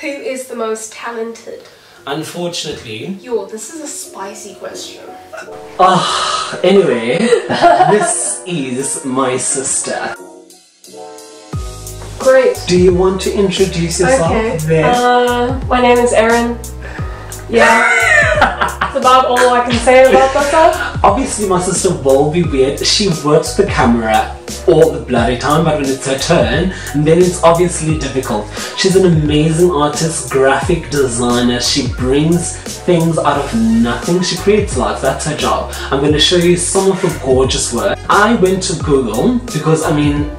Who is the most talented? Unfortunately. Yo, this is a spicy question. Ah, anyway, this is my sister. Great. Do you want to introduce yourself? Okay. There. Uh, my name is Erin. Yeah. That's about all I can say about myself. Obviously, my sister will be weird. She works the camera all the bloody time, but when it's her turn, then it's obviously difficult. She's an amazing artist, graphic designer. She brings things out of nothing. She creates life. That's her job. I'm going to show you some of her gorgeous work. I went to Google because, I mean,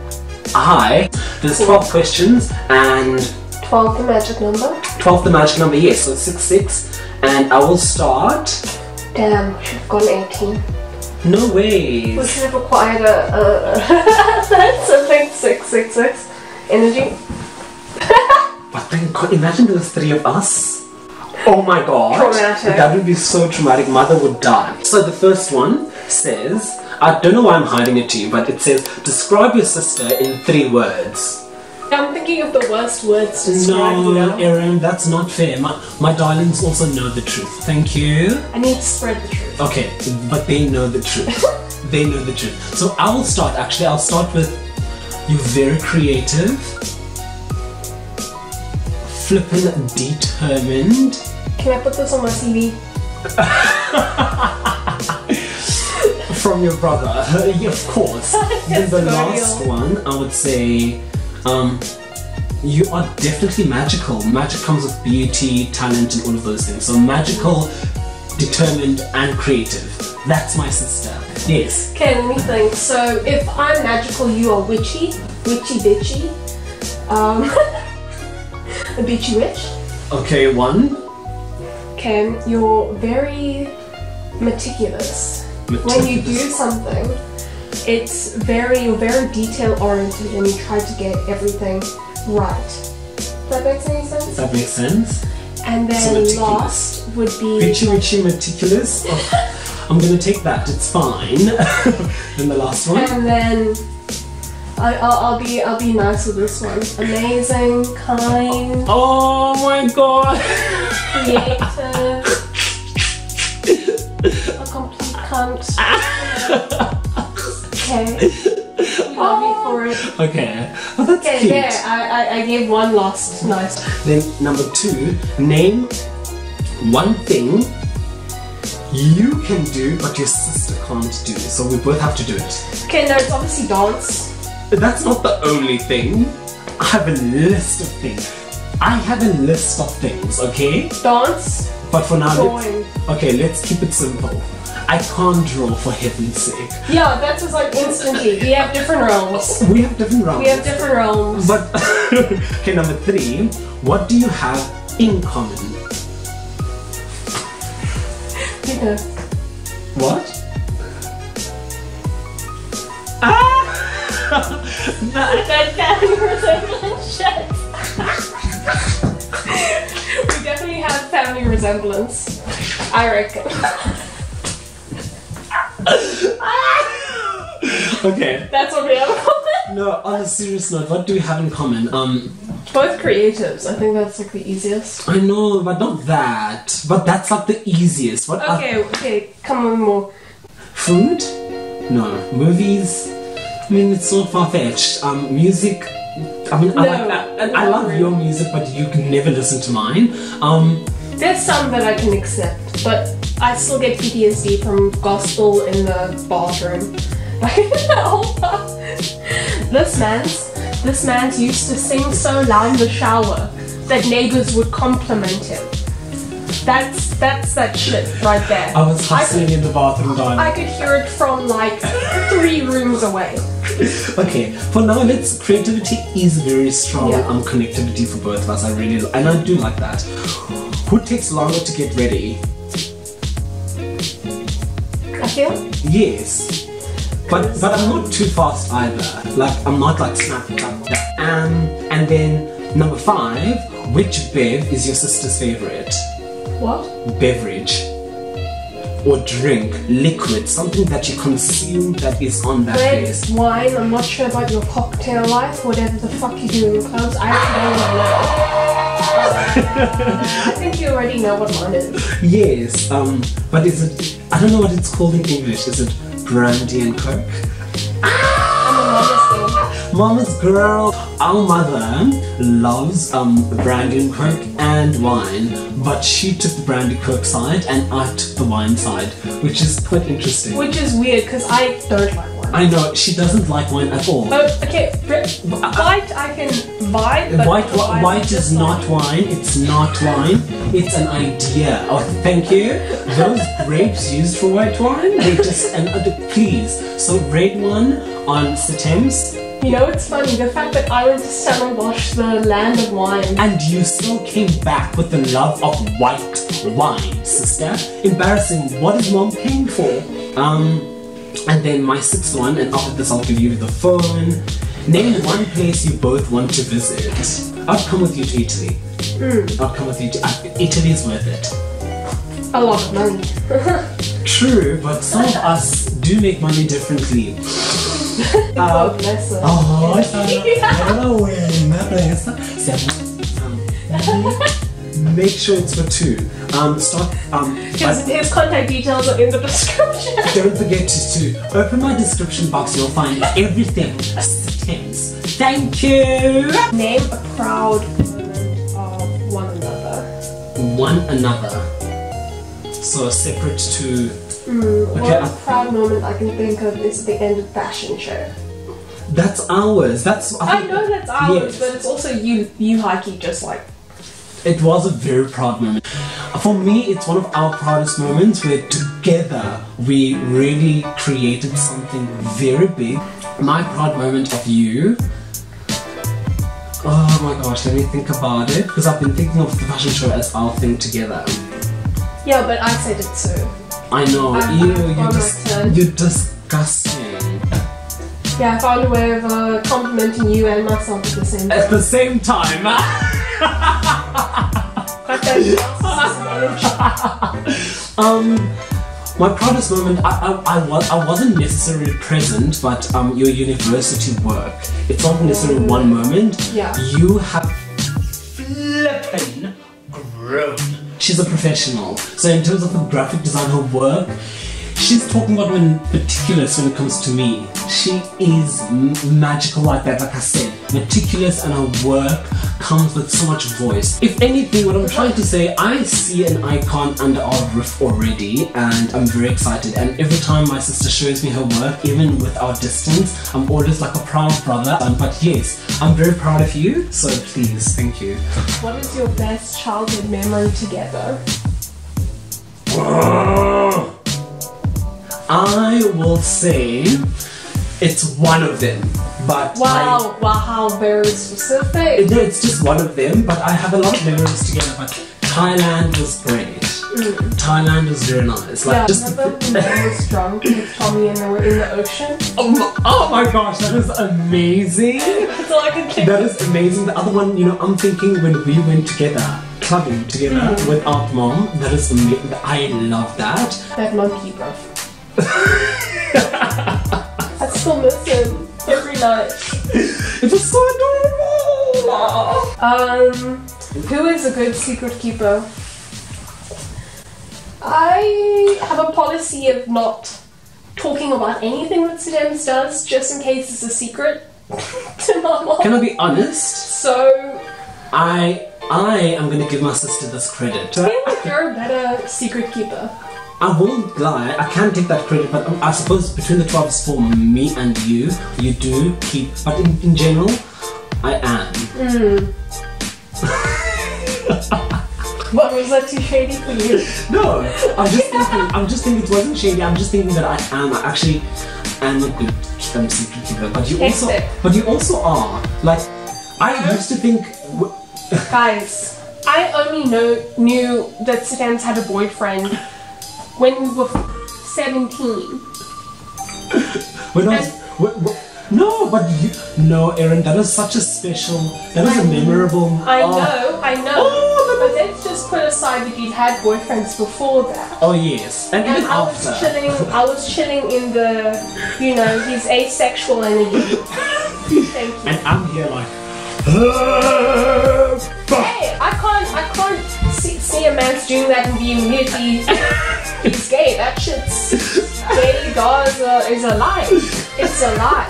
I, there's 12 questions and 12 the magic number. 12 the magic number, yes, so 6 6. And I will start. Damn, should have gone 18. No way. We should have acquired a, a, a something 666 energy. But then imagine there was three of us. Oh my god. Traumatic. That would be so traumatic. Mother would die. So the first one says, I don't know why I'm hiding it to you, but it says, describe your sister in three words. Thinking of the worst words to describe No, now. Erin, that's not fair. My, my darlings also know the truth. Thank you. I need to spread the truth. Okay, but they know the truth. they know the truth. So I will start, actually, I'll start with you're very creative, flippin' determined, Can I put this on my CV? from your brother, Yeah, of course. then the last one, I would say, um, you are definitely magical. Magic comes with beauty, talent, and all of those things. So magical, determined, and creative. That's my sister. Yes. Okay, let me think. So if I'm magical, you are witchy, witchy bitchy, um, a bitchy witch. Okay, one. Okay, you're very meticulous. When you do something, it's very you're very detail oriented and you try to get everything right. Does that make any sense? That makes sense. And then meticulous. last would be Richie, Richie, meticulous. Oh, I'm gonna take that. It's fine. then the last one. and then I, I'll, I'll be I'll be nice with this one. Amazing, kind, Oh, oh my god. creative, a complete cunt. okay. Okay. Oh, that's Okay, cute. there. I, I, I gave one last nice. Then number two, name one thing you can do but your sister can't do. So we both have to do it. Okay, no, it's obviously dance. But that's not the only thing. I have a list of things. I have a list of things, okay? Dance, But for now, let's, okay, let's keep it simple. I can't draw for heaven's sake. Yeah, that's just like instantly. We have different realms. We have different rounds. We have different realms. But okay, number three. What do you have in common? You. What? Ah! That family resemblance we definitely have family resemblance. I reckon. okay. That's what we have in common. No, on a serious note, what do we have in common? Um, Both creatives. I think that's like the easiest. I know, but not that. But that's like the easiest. What? oth- Okay, okay, come on more. food? No. Movies? I mean, it's not far fetched. Um, music. I mean, I, No, like, I, I love your music, but you can never listen to mine. Um, There's some that I can accept, but I still get PTSD from gospel in the bathroom. this man's this man's used to sing so loud in the shower that neighbors would compliment him. That's that's that shit right there. I was I hustling could, in the bathroom, darling. I could hear it from like three rooms away. Okay, for now, let's. Creativity is very strong. Yeah. Um, connectivity for both of us. I really, and I do like that. Who takes longer to get ready? Feel. Yes, but but I'm not too fast either. Like I'm not like snapping snap. snap. Um, and then number five, which bev is your sister's favorite? What? Beverage or drink, liquid, something that you consume that is on that Red place. wine. I'm not sure about your cocktail life. Whatever the fuck you do in the clubs, I actually don't know. I think you already know what mine is. Yes, um, but is it? I don't know what it's called in English. Is it brandy and coke? I'm a mama's girl. Mama's girl. Our mother loves um brandy and coke and wine, but she took the brandy coke side and I took the wine side, which is quite interesting. Which is weird because I don't like wine. I know she doesn't like wine at all. Oh, okay. White, I can buy. But White, otherwise white is not wine. It's not wine. It's an idea. Oh, thank you. Those grapes used for white wine, they just and uh, please. So red one on the Thames, You know, it's funny the fact that I went to Stellenbosch, the land of wine. and you still came back with the love of white wine, sister. Embarrassing. What is mom paying for? Um, and then my sixth one, and after this I'll give you the phone. Name one place you both want to visit. I'll come with you to Italy. I'll come with you to uh, Italy is worth it. A lot of money. True, but some of us do make money differently. God bless her. Oh, hello, um, Make sure it's for two. Um, start. Um, His, his contact details are in the description. don't forget to, to open my description box. You'll find everything. Thank you. Name a proud One another. So separate to. Mm, one I- proud moment I can think of is the end of fashion show. That's ours. That's. I think- know that's ours, Yes. but it's also you, you Heike, just like It was a very proud moment. For me, it's one of our proudest moments where together we really created something very big. My proud moment of you. Oh my gosh, let me think about it because I've been thinking of the fashion show as our thing together. yeah, but I said it too. I know, I'm you, my dis- turn. you're disgusting. Yeah, I found a way of uh, complimenting you and myself at the same time. At the same time, But then energy. Um, my proudest moment, I, I, I, was, I wasn't necessarily present, but um, your university work, it's not necessarily one moment. Yeah. You have flippin' grown. She's a professional. So in terms of her graphic design, her work, she's talking about when meticulous when it comes to me. She is magical like that, like I said. Meticulous and her work comes with so much voice. If anything, what I'm trying to say, I see an icon under our roof already, and I'm very excited. And every time my sister shows me her work, even with our distance, I'm always like a proud brother. Um, but yes, I'm very proud of you, so please, thank you. what is your best childhood memory together? I will say it's one of them, but I, Wow, wow, how very specific. no, it's just one of them. But I have a lot of memories together. But Thailand was great. Mm. Thailand was very nice. Like yeah, just remember when I was drunk with Tommy and they were in the ocean? oh my, oh my gosh, that is amazing. That's all I can think That is amazing. The other one, you know, I'm thinking when we went together, clubbing together mm. with Aunt Mom. That is amazing. I love that. That monkey, bro. I still miss him every night. It's just so adorable. Um, who is a good secret keeper? I have a policy of not talking about anything that Siithembs does, just in case it's a secret to my mom. Can I be honest? So, I I am gonna give my sister this credit. I like you're a better secret keeper. I won't lie, I can't take that credit, but I suppose between the two of us, for me and you, you do keep. But in, in general, I am. What was that too shady for you? No, I'm just thinking. I'm just thinking it wasn't shady. I'm just thinking that I am. I actually am a good um, secret keeper. But you also, but you also are. Like, I used to think. Guys, I only know knew that Siithembs had a boyfriend when we were 17. When I was, wh- wh- no, but you, no, Erin, that is such a special, that is a memorable. I oh. know, I know. Oh, but let's just put aside that you'd had boyfriends before that. Oh yes, and, And even I was after. chilling I was chilling in the you know, his asexual energy. Thank you. And I'm here like. Hey, I can't I can't see a man's doing that and you immediately he's gay. That shit's gay guys uh, is a lie. It's a lie.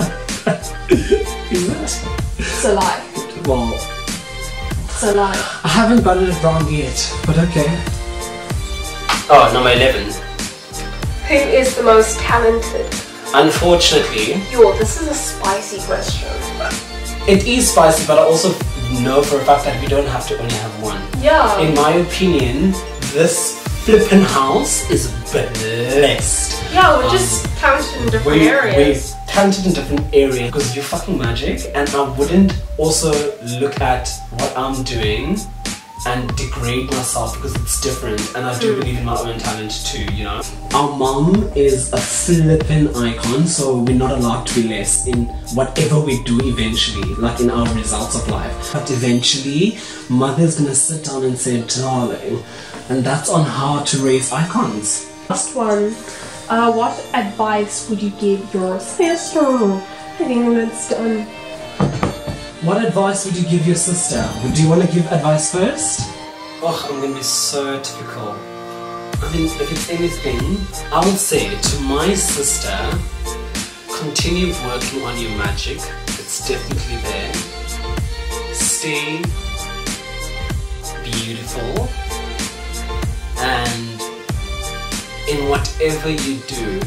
Is it? It's a lie. Well, It's a lie. I haven't got it wrong yet, but okay. Oh, number 11. Who is the most talented? Unfortunately, Yo, this is a spicy question. it is spicy, but I also know for a fact that we don't have to only have one. Yeah. In my opinion, this flippin' house is blessed. yeah, we're just um, talented in different We, areas. we're talented in different areas because you're fucking magic, and I wouldn't also look at what I'm doing and degrade myself because it's different, and I do hmm. believe in my own talent too, you know? Our mom is a flippin' icon, so we're not allowed to be less in whatever we do eventually, like in our results of life. But eventually, mother's gonna sit down and say, darling, and that's on how to raise icons. Last one. Uh, what advice would you give your sister? I think that's done. What advice would you give your sister? Do you want to give advice first? Oh, I'm gonna be so typical. I mean, if it's anything, I would say to my sister, continue working on your magic. It's definitely there. Stay beautiful. And in whatever you do,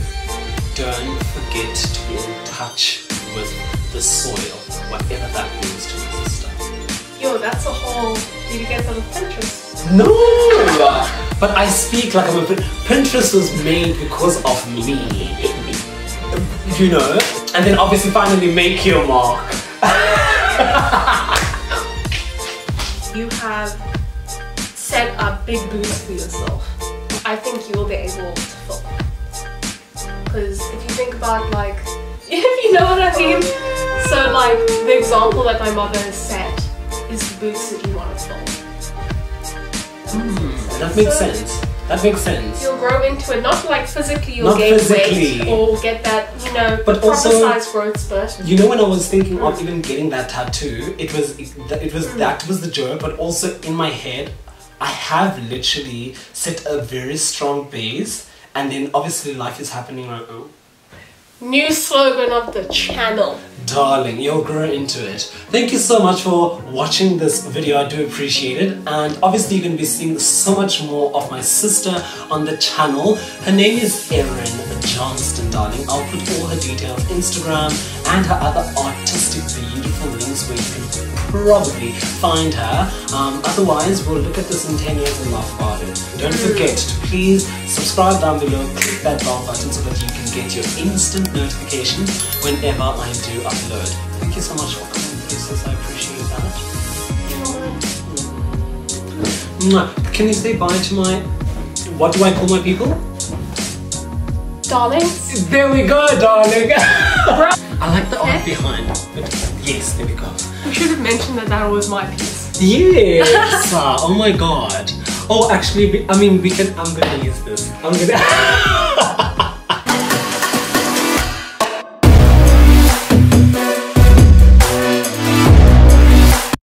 don't forget to be in touch with the soil, whatever that means to my sister. Yo, that's a whole. Did you get that on Pinterest? No! But I speak like I'm a Pin- Pinterest was made because of me. You know? And then obviously finally make your mark. You have set a big boost for yourself. I think you will be able to fill. Because if you think about like, if you know what I mean. So like the example that my mother has set is the boots that you want to fill. That makes sense. That makes sense. You'll grow into it, not like physically you'll Not gain physically. weight or get that, you know, But proper also- size growth spurt. You know when I was thinking of even getting that tattoo, it was it, it was that was the joke, but also in my head, I have literally set a very strong base, and then obviously life is happening right now. New slogan of the channel. Darling, you'll grow into it. Thank you so much for watching this video. I do appreciate it. And obviously, you're going to be seeing so much more of my sister on the channel. Her name is Erin Johnston, darling. I'll put all her details, Instagram, and her other artistic, beautiful links where you can probably find her. Um, otherwise, we'll look at this in 10 years and laugh about it. Don't forget to please subscribe down below, click that bell button so that you can get your instant notifications whenever I do upload. Thank you so much for coming, Princess. I appreciate that. Mwah. Can you say bye to my. What do I call my people? Darlings. There we go, darling. I like the art behind. Yes, there we go. we should have mentioned that that was my piece. Yes! Uh, oh my god. Oh, actually, I mean, we can. I'm gonna use this. I'm gonna.